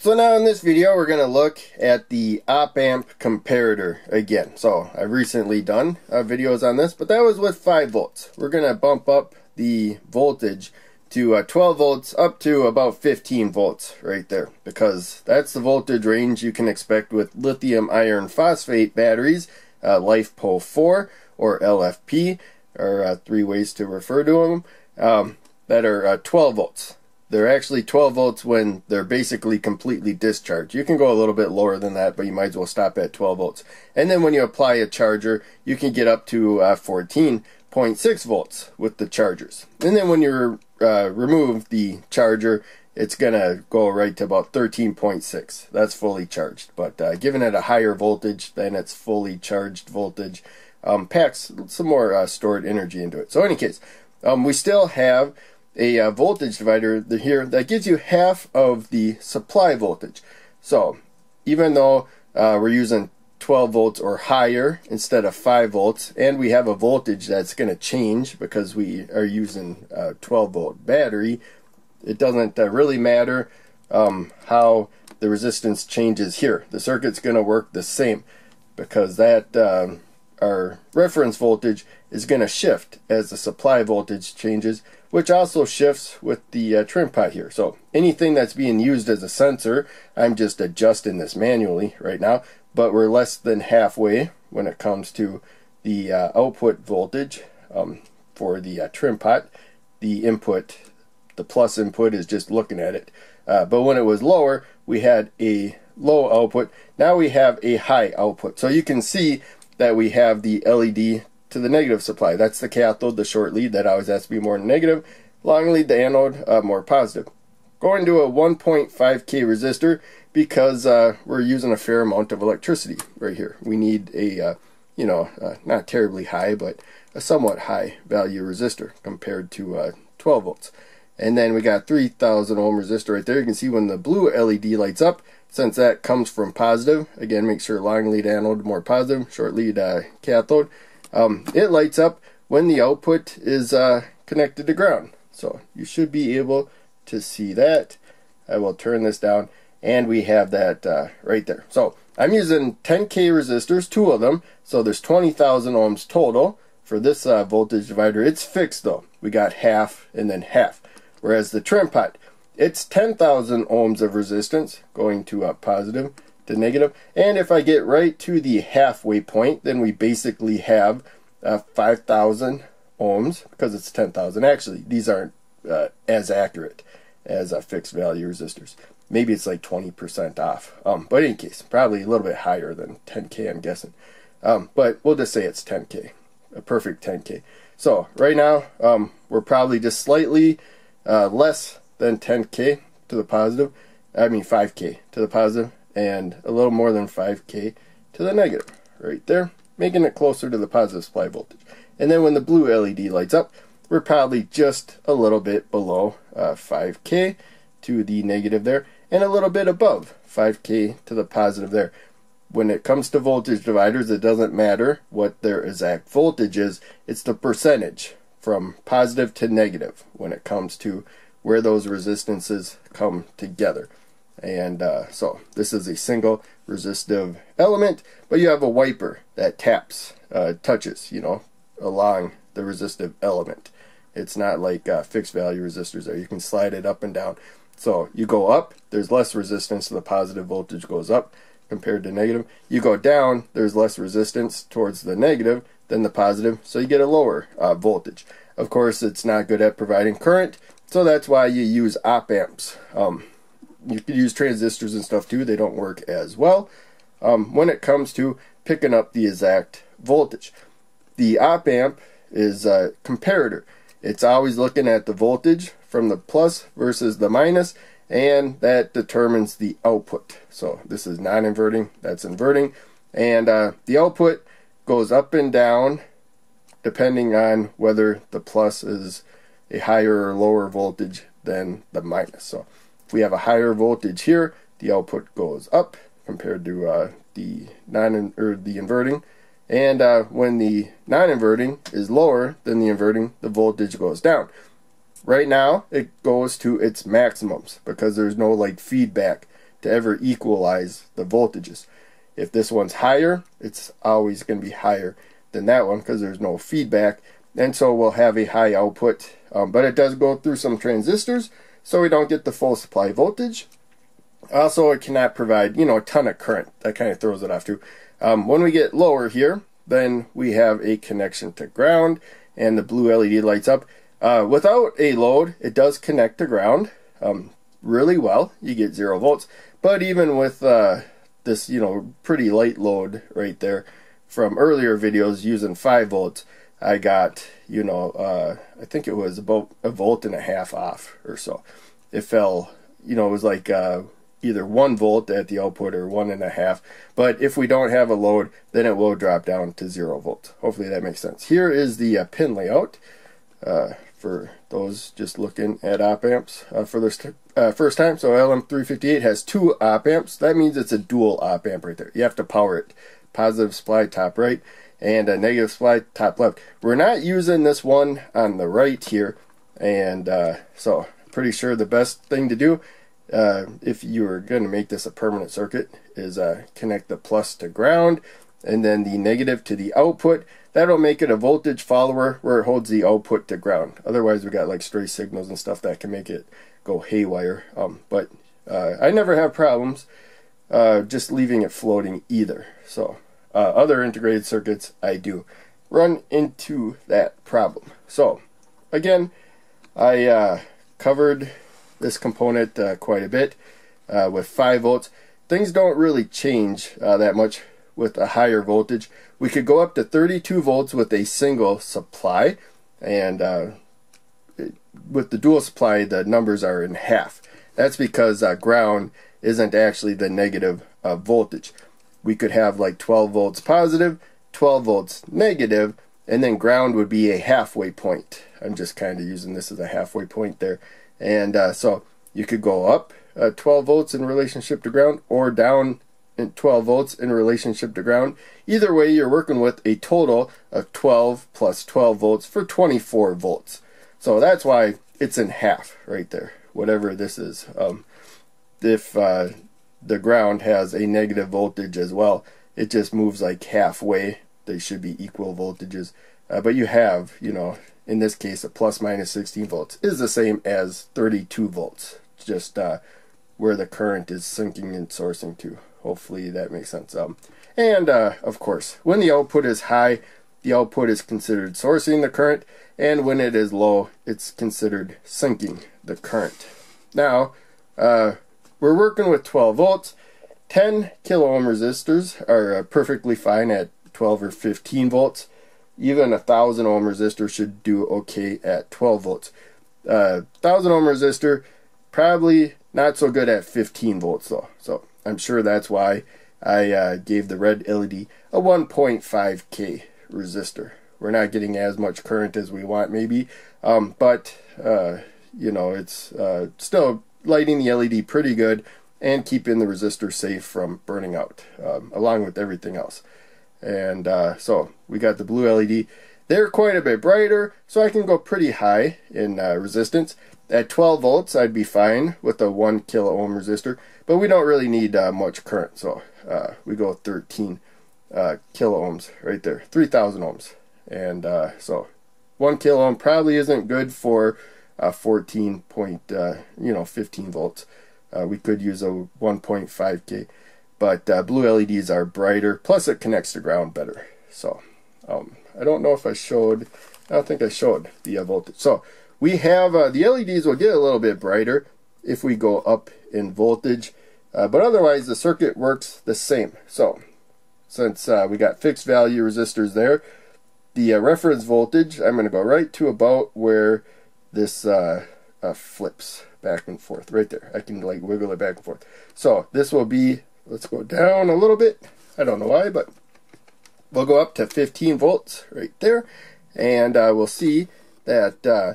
So now in this video we're going to look at the op amp comparator again. So I've recently done uh, videos on this, but that was with 5 volts. We're going to bump up the voltage to uh, 12 volts up to about 15 volts right there because that's the voltage range you can expect with lithium iron phosphate batteries, uh, LiFePO 4 or LFP are uh, three ways to refer to them um, that are uh, 12 volts. They're actually 12 volts when they're basically completely discharged. You can go a little bit lower than that, but you might as well stop at 12 volts. And then when you apply a charger, you can get up to uh, 14.6 volts with the chargers. And then when you uh, remove the charger, it's going to go right to about 13.6. That's fully charged. But uh, giving it a higher voltage than its fully charged voltage um, packs some more uh, stored energy into it. So in any case, um, we still have a uh, voltage divider here that gives you half of the supply voltage. So even though uh, we're using 12 volts or higher instead of 5 volts and we have a voltage that's going to change because we are using a 12 volt battery it doesn't uh, really matter um, how the resistance changes here the circuit's going to work the same because that um, our reference voltage is going to shift as the supply voltage changes, which also shifts with the uh, trim pot here. So anything that's being used as a sensor, I'm just adjusting this manually right now, but we're less than halfway when it comes to the uh, output voltage um, for the uh, trim pot. The input, the plus input is just looking at it. Uh, but when it was lower, we had a low output. Now we have a high output. So you can see that we have the LED to the negative supply. That's the cathode, the short lead that always has to be more negative. Long lead, the anode, uh, more positive. Going to a 1.5k resistor because uh, we're using a fair amount of electricity right here. We need a, uh, you know, uh, not terribly high, but a somewhat high value resistor compared to uh, 12 volts. And then we got 3000 ohm resistor right there. You can see when the blue LED lights up, since that comes from positive, again, make sure long lead anode more positive, short lead uh, cathode. Um, it lights up when the output is uh, connected to ground. So you should be able to see that. I will turn this down and we have that uh, right there. So I'm using 10k resistors, two of them. So there's 20,000 ohms total for this uh, voltage divider. It's fixed though. We got half and then half. Whereas the trim pot, it's 10,000 ohms of resistance going to a positive to negative. And if I get right to the halfway point, then we basically have uh, 5,000 ohms because it's 10,000. Actually, these aren't uh, as accurate as uh, fixed value resistors. Maybe it's like 20% off. Um, but in any case, probably a little bit higher than 10K, I'm guessing. Um, but we'll just say it's 10K, a perfect 10K. So right now, um, we're probably just slightly uh, less than 10k to the positive, I mean 5k to the positive, and a little more than 5k to the negative, right there, making it closer to the positive supply voltage. And then when the blue LED lights up, we're probably just a little bit below uh, 5k to the negative there, and a little bit above 5k to the positive there. When it comes to voltage dividers, it doesn't matter what their exact voltage is, it's the percentage from positive to negative when it comes to where those resistances come together. And uh, so this is a single resistive element, but you have a wiper that taps, uh, touches, you know, along the resistive element. It's not like uh, fixed value resistors there. You can slide it up and down. So you go up, there's less resistance, so the positive voltage goes up compared to negative. You go down, there's less resistance towards the negative than the positive, so you get a lower uh, voltage. Of course, it's not good at providing current, so that's why you use op amps. Um, you could use transistors and stuff too. They don't work as well um, when it comes to picking up the exact voltage. The op amp is a comparator. It's always looking at the voltage from the plus versus the minus and that determines the output. So this is non-inverting, that's inverting. And uh, the output goes up and down depending on whether the plus is a higher or lower voltage than the minus. So if we have a higher voltage here, the output goes up compared to uh, the non or the inverting. And uh, when the non-inverting is lower than the inverting, the voltage goes down. Right now, it goes to its maximums because there's no like feedback to ever equalize the voltages. If this one's higher, it's always going to be higher than that one because there's no feedback. And so we'll have a high output. Um, but it does go through some transistors, so we don't get the full supply voltage. Also, it cannot provide, you know, a ton of current. That kind of throws it off too. Um, when we get lower here, then we have a connection to ground, and the blue LED lights up. Uh, without a load, it does connect to ground um, really well. You get zero volts. But even with uh, this, you know, pretty light load right there from earlier videos using 5 volts, I got, you know, uh, I think it was about a volt and a half off or so. It fell, you know, it was like uh, either one volt at the output or one and a half. But if we don't have a load, then it will drop down to zero volt. Hopefully that makes sense. Here is the uh, pin layout uh, for those just looking at op amps uh, for this uh, first time. So LM358 has two op amps. That means it's a dual op amp right there. You have to power it. Positive supply top right and a negative supply top left. We're not using this one on the right here. And uh, so pretty sure the best thing to do uh, if you are going to make this a permanent circuit, is uh, connect the plus to ground and then the negative to the output. That'll make it a voltage follower where it holds the output to ground. Otherwise, we got like stray signals and stuff that can make it go haywire. Um, but uh, I never have problems uh, just leaving it floating either. So uh, other integrated circuits, I do run into that problem. So again, I uh, covered this component uh, quite a bit uh, with 5 volts. Things don't really change uh, that much with a higher voltage. We could go up to 32 volts with a single supply and uh, it, with the dual supply the numbers are in half. That's because ground isn't actually the negative voltage. We could have like 12 volts positive, 12 volts negative, and then ground would be a halfway point. I'm just kind of using this as a halfway point there. And uh, so you could go up uh, 12 volts in relationship to ground or down 12 volts in relationship to ground. Either way, you're working with a total of 12 plus 12 volts for 24 volts. So that's why it's in half right there, whatever this is. Um, if uh, the ground has a negative voltage as well, it just moves like halfway. They should be equal voltages. Uh, but you have, you know, in this case a plus minus 16 volts is the same as 32 volts. Just uh, where the current is sinking and sourcing to. Hopefully that makes sense. Um, and uh, of course when the output is high the output is considered sourcing the current. And when it is low it's considered sinking the current. Now uh, we're working with 12 volts 10 kilo ohm resistors are uh, perfectly fine at 12 or 15 volts even a thousand ohm resistor should do okay at 12 volts. Uh, thousand ohm resistor probably not so good at 15 volts though. So I'm sure that's why I uh, gave the red LED a 1.5k resistor. We're not getting as much current as we want maybe, um, but uh, you know it's uh, still lighting the LED pretty good and keeping the resistor safe from burning out, um, along with everything else. And uh, so we got the blue LED. They're quite a bit brighter, so I can go pretty high in uh, resistance. At 12 volts, I'd be fine with a 1 kilo ohm resistor, but we don't really need uh, much current, so uh, we go 13 uh, kilo ohms right there, 3,000 ohms. And uh, so 1 kilo ohm probably isn't good for 14 point, you know, 15 volts. we could use a 1.5k but uh, blue LEDs are brighter, plus it connects to ground better. So um, I don't know if I showed, I don't think I showed the uh, voltage. So we have, uh, the LEDs will get a little bit brighter if we go up in voltage, uh, but otherwise the circuit works the same. So since uh, we got fixed value resistors there, the uh, reference voltage, I'm going to go right to about where this flips back and forth, right there. I can like wiggle it back and forth. So this will be Let's go down a little bit. I don't know why, but we'll go up to 15 volts right there. And uh, we'll see that uh,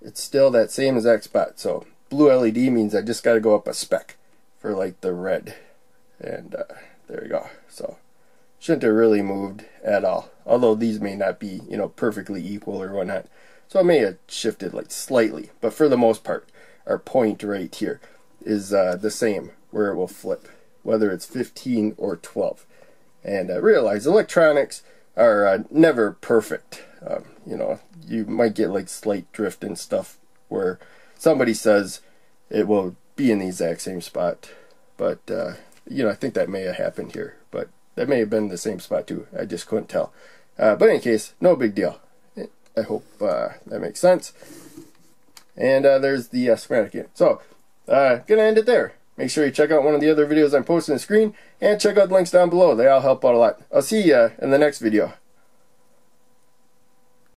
it's still that same exact spot. So blue LED means I just got to go up a spec for like the red. And uh, there we go. So shouldn't have really moved at all. Although these may not be, you know, perfectly equal or whatnot. So I may have shifted like slightly. But for the most part, our point right here is uh, the same where it will flip, whether it's 15 or 12. And I realize electronics are uh, never perfect. Um, you know, you might get like slight drift and stuff where somebody says it will be in the exact same spot. But, uh, you know, I think that may have happened here. But that may have been the same spot too. I just couldn't tell. Uh, but in any case, no big deal. I hope uh, that makes sense. And uh, there's the uh, schematic. So, uh, gonna end it there. Make sure you check out one of the other videos I'm posting on the screen and check out the links down below. They all help out a lot. I'll see you in the next video.